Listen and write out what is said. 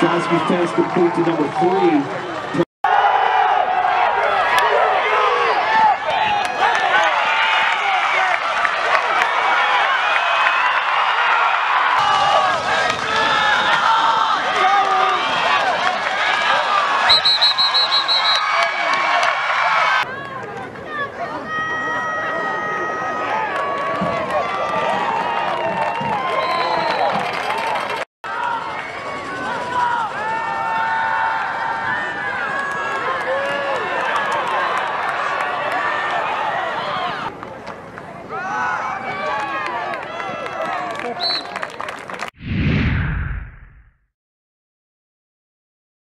Drives me complete to number three.